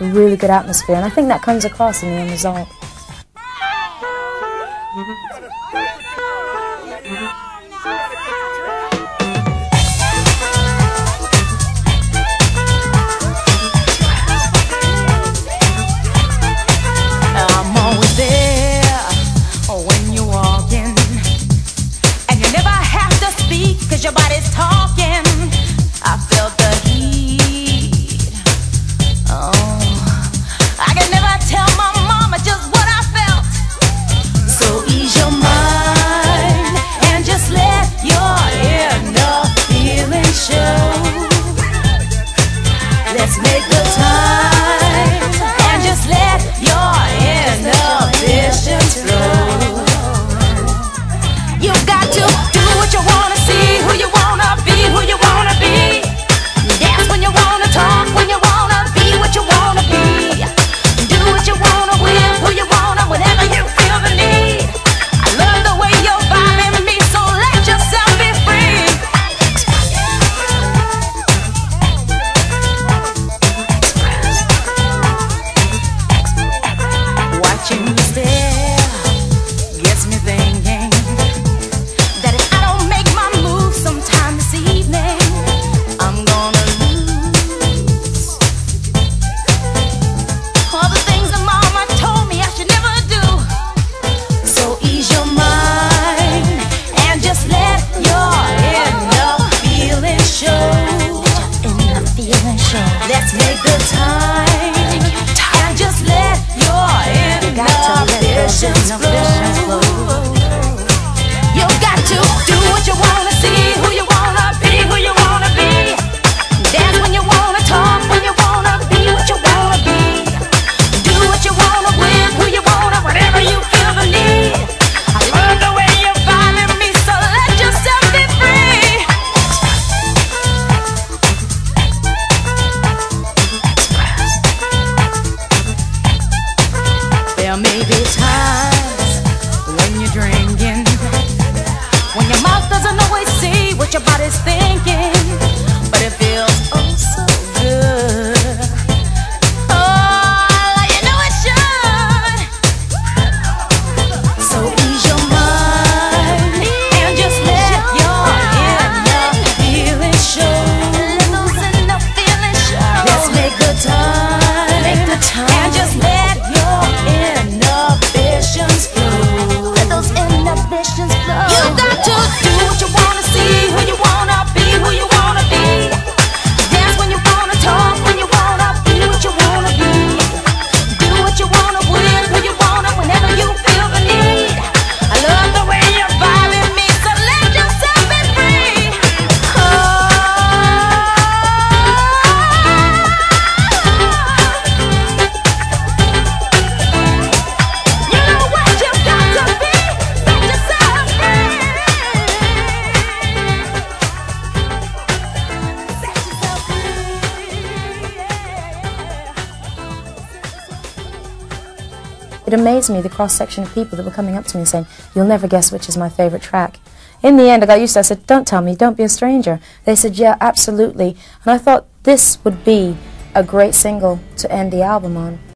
a really good atmosphere, and I think that comes across in the end result. Let's make watching It amazed me, the cross-section of people that were coming up to me and saying, you'll never guess which is my favorite track. In the end, I got used to it. I said, don't tell me, don't be a stranger. They said, yeah, absolutely. And I thought this would be a great single to end the album on.